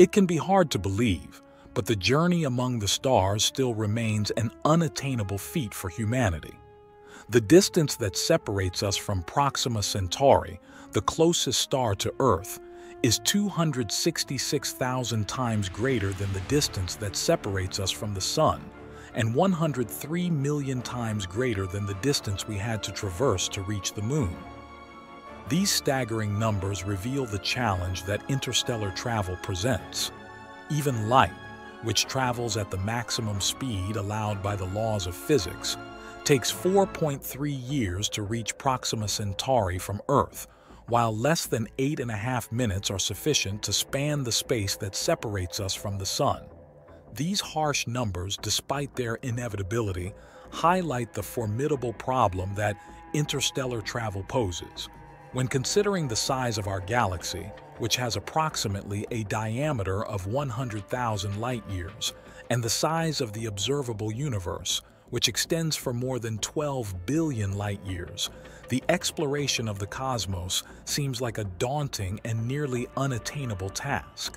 It can be hard to believe, but the journey among the stars still remains an unattainable feat for humanity. The distance that separates us from Proxima Centauri, the closest star to Earth, is 266,000 times greater than the distance that separates us from the Sun, and 103 million times greater than the distance we had to traverse to reach the Moon. These staggering numbers reveal the challenge that interstellar travel presents. Even light, which travels at the maximum speed allowed by the laws of physics, takes 4.3 years to reach Proxima Centauri from Earth, while less than eight and a half minutes are sufficient to span the space that separates us from the Sun. These harsh numbers, despite their inevitability, highlight the formidable problem that interstellar travel poses. When considering the size of our galaxy, which has approximately a diameter of 100,000 light-years, and the size of the observable universe, which extends for more than 12 billion light-years, the exploration of the cosmos seems like a daunting and nearly unattainable task.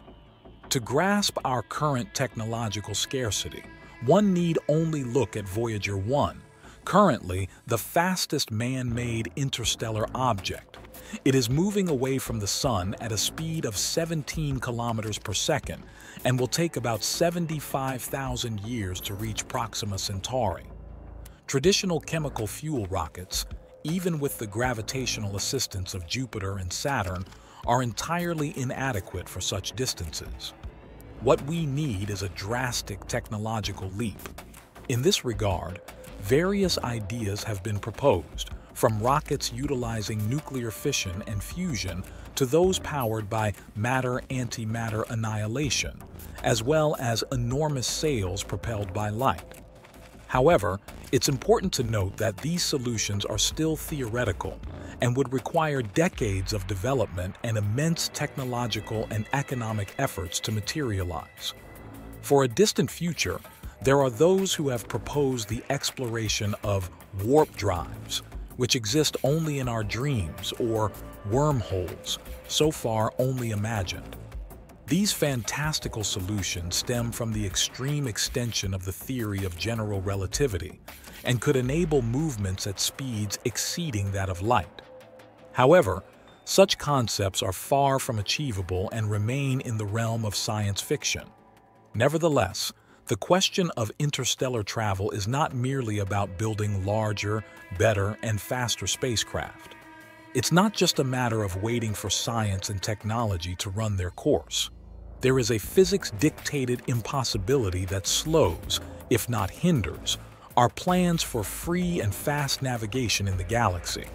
To grasp our current technological scarcity, one need only look at Voyager 1, currently the fastest man-made interstellar object. It is moving away from the Sun at a speed of 17 kilometers per second and will take about 75,000 years to reach Proxima Centauri. Traditional chemical fuel rockets, even with the gravitational assistance of Jupiter and Saturn, are entirely inadequate for such distances. What we need is a drastic technological leap. In this regard, various ideas have been proposed, from rockets utilizing nuclear fission and fusion to those powered by matter-antimatter annihilation, as well as enormous sails propelled by light. However, it's important to note that these solutions are still theoretical and would require decades of development and immense technological and economic efforts to materialize. For a distant future, there are those who have proposed the exploration of warp drives, which exist only in our dreams, or wormholes, so far only imagined. These fantastical solutions stem from the extreme extension of the theory of general relativity and could enable movements at speeds exceeding that of light. However, such concepts are far from achievable and remain in the realm of science fiction. Nevertheless, the question of interstellar travel is not merely about building larger, better, and faster spacecraft. It's not just a matter of waiting for science and technology to run their course. There is a physics-dictated impossibility that slows, if not hinders, our plans for free and fast navigation in the galaxy.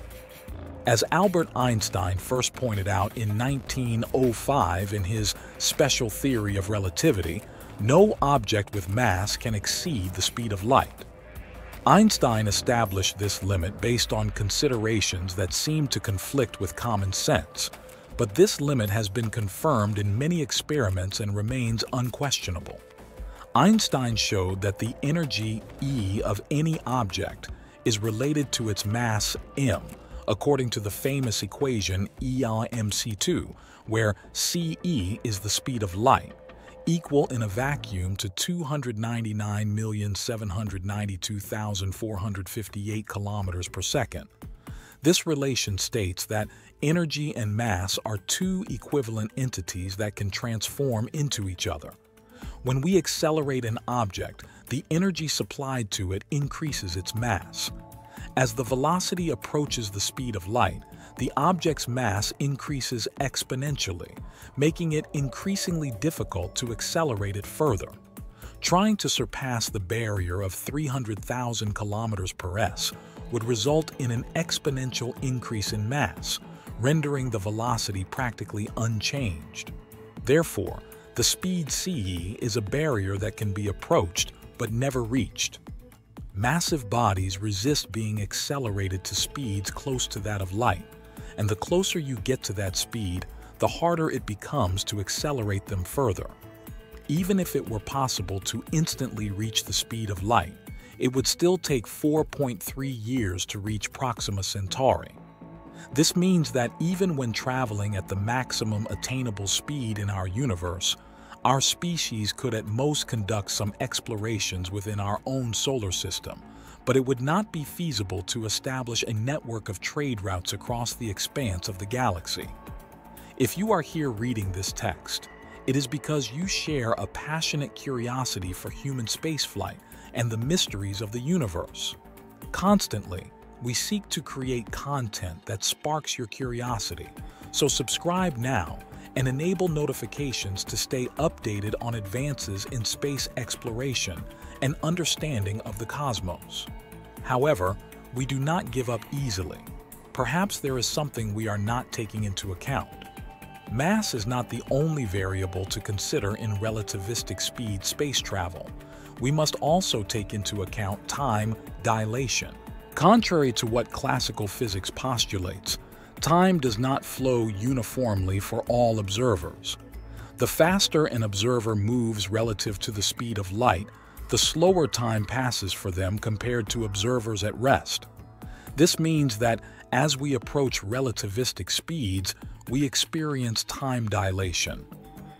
As Albert Einstein first pointed out in 1905 in his special theory of relativity, no object with mass can exceed the speed of light. Einstein established this limit based on considerations that seem to conflict with common sense, but this limit has been confirmed in many experiments and remains unquestionable. Einstein showed that the energy E of any object is related to its mass m, according to the famous equation EIMC2, where CE is the speed of light, equal in a vacuum to 299,792,458 kilometers per second. This relation states that energy and mass are two equivalent entities that can transform into each other. When we accelerate an object, the energy supplied to it increases its mass. As the velocity approaches the speed of light, the object's mass increases exponentially, making it increasingly difficult to accelerate it further. Trying to surpass the barrier of 300,000 kilometers per s would result in an exponential increase in mass, rendering the velocity practically unchanged. Therefore, the speed CE is a barrier that can be approached but never reached. Massive bodies resist being accelerated to speeds close to that of light, and the closer you get to that speed, the harder it becomes to accelerate them further. Even if it were possible to instantly reach the speed of light, it would still take 4.3 years to reach Proxima Centauri. This means that even when traveling at the maximum attainable speed in our universe, our species could at most conduct some explorations within our own solar system, but it would not be feasible to establish a network of trade routes across the expanse of the galaxy. If you are here reading this text, it is because you share a passionate curiosity for human spaceflight and the mysteries of the universe. Constantly, we seek to create content that sparks your curiosity, so subscribe now and enable notifications to stay updated on advances in space exploration and understanding of the cosmos. However, we do not give up easily. Perhaps there is something we are not taking into account. Mass is not the only variable to consider in relativistic speed space travel. We must also take into account time dilation. Contrary to what classical physics postulates, Time does not flow uniformly for all observers. The faster an observer moves relative to the speed of light, the slower time passes for them compared to observers at rest. This means that as we approach relativistic speeds, we experience time dilation.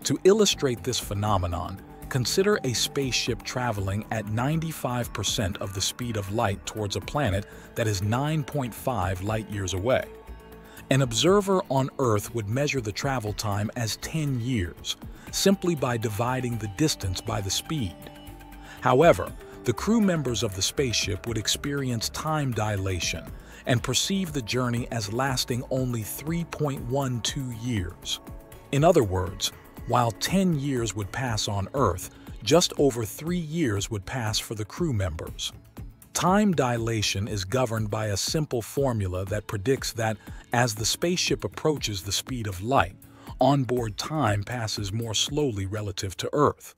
To illustrate this phenomenon, consider a spaceship traveling at 95% of the speed of light towards a planet that is 9.5 light-years away. An observer on Earth would measure the travel time as 10 years, simply by dividing the distance by the speed. However, the crew members of the spaceship would experience time dilation and perceive the journey as lasting only 3.12 years. In other words, while 10 years would pass on Earth, just over three years would pass for the crew members. Time dilation is governed by a simple formula that predicts that as the spaceship approaches the speed of light, onboard time passes more slowly relative to Earth.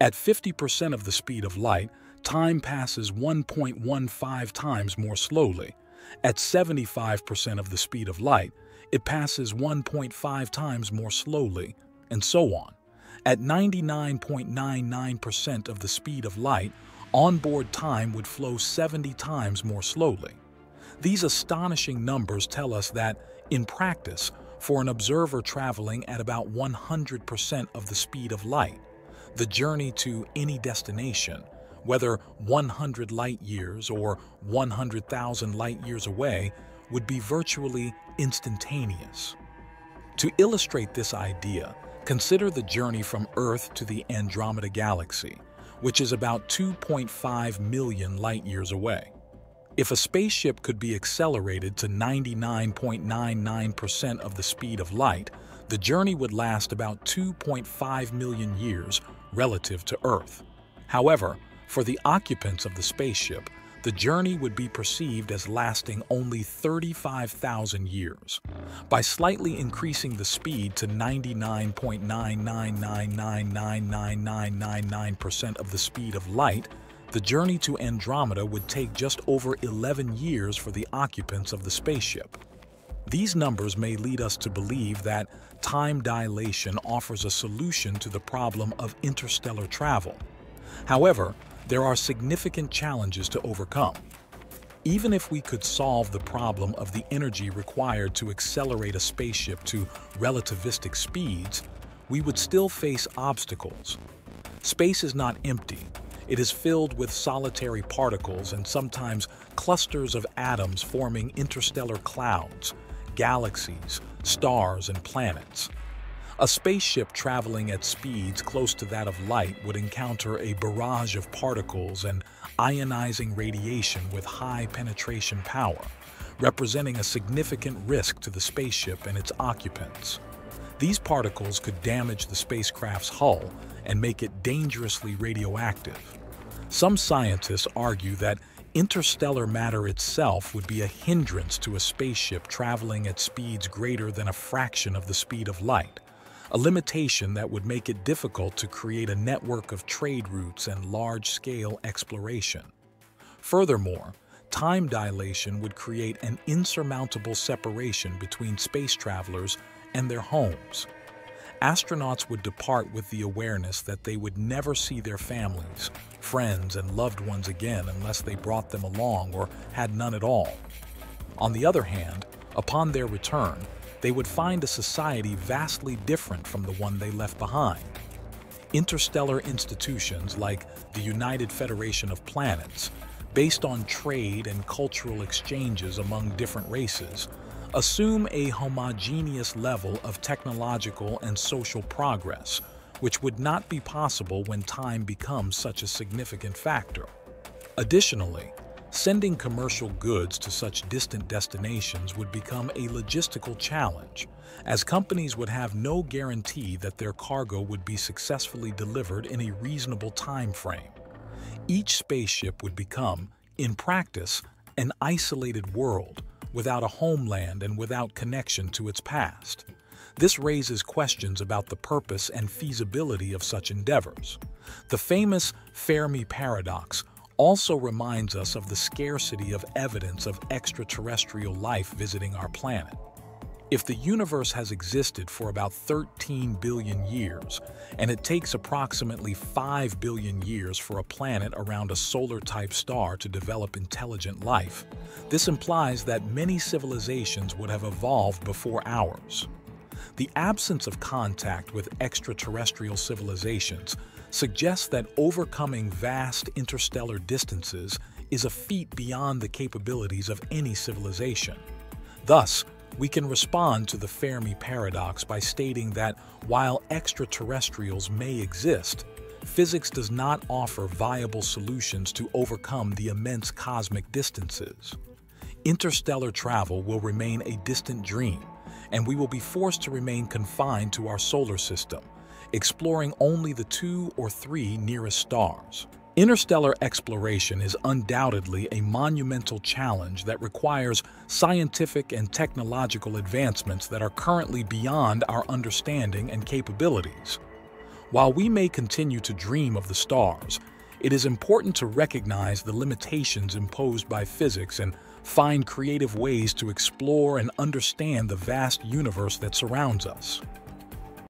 At 50% of the speed of light, time passes 1.15 times more slowly. At 75% of the speed of light, it passes 1.5 times more slowly, and so on. At 99.99% of the speed of light, onboard time would flow 70 times more slowly. These astonishing numbers tell us that, in practice, for an observer traveling at about 100% of the speed of light, the journey to any destination, whether 100 light years or 100,000 light years away, would be virtually instantaneous. To illustrate this idea, consider the journey from Earth to the Andromeda Galaxy, which is about 2.5 million light-years away. If a spaceship could be accelerated to 99.99% of the speed of light, the journey would last about 2.5 million years relative to Earth. However, for the occupants of the spaceship, the journey would be perceived as lasting only 35,000 years. By slightly increasing the speed to 99.999999999% of the speed of light, the journey to Andromeda would take just over 11 years for the occupants of the spaceship. These numbers may lead us to believe that time dilation offers a solution to the problem of interstellar travel. However, there are significant challenges to overcome. Even if we could solve the problem of the energy required to accelerate a spaceship to relativistic speeds, we would still face obstacles. Space is not empty. It is filled with solitary particles and sometimes clusters of atoms forming interstellar clouds, galaxies, stars, and planets. A spaceship traveling at speeds close to that of light would encounter a barrage of particles and ionizing radiation with high penetration power, representing a significant risk to the spaceship and its occupants. These particles could damage the spacecraft's hull and make it dangerously radioactive. Some scientists argue that interstellar matter itself would be a hindrance to a spaceship traveling at speeds greater than a fraction of the speed of light, a limitation that would make it difficult to create a network of trade routes and large-scale exploration. Furthermore, time dilation would create an insurmountable separation between space travelers and their homes. Astronauts would depart with the awareness that they would never see their families, friends, and loved ones again unless they brought them along or had none at all. On the other hand, upon their return, they would find a society vastly different from the one they left behind. Interstellar institutions like the United Federation of Planets, based on trade and cultural exchanges among different races, assume a homogeneous level of technological and social progress, which would not be possible when time becomes such a significant factor. Additionally, sending commercial goods to such distant destinations would become a logistical challenge, as companies would have no guarantee that their cargo would be successfully delivered in a reasonable time frame. Each spaceship would become, in practice, an isolated world without a homeland and without connection to its past. This raises questions about the purpose and feasibility of such endeavors. The famous Fermi paradox also reminds us of the scarcity of evidence of extraterrestrial life visiting our planet. If the universe has existed for about 13 billion years, and it takes approximately 5 billion years for a planet around a solar-type star to develop intelligent life, this implies that many civilizations would have evolved before ours. The absence of contact with extraterrestrial civilizations suggests that overcoming vast interstellar distances is a feat beyond the capabilities of any civilization. Thus, we can respond to the Fermi paradox by stating that while extraterrestrials may exist, physics does not offer viable solutions to overcome the immense cosmic distances. Interstellar travel will remain a distant dream, and we will be forced to remain confined to our solar system, exploring only the two or three nearest stars. Interstellar exploration is undoubtedly a monumental challenge that requires scientific and technological advancements that are currently beyond our understanding and capabilities. While we may continue to dream of the stars, it is important to recognize the limitations imposed by physics and find creative ways to explore and understand the vast universe that surrounds us.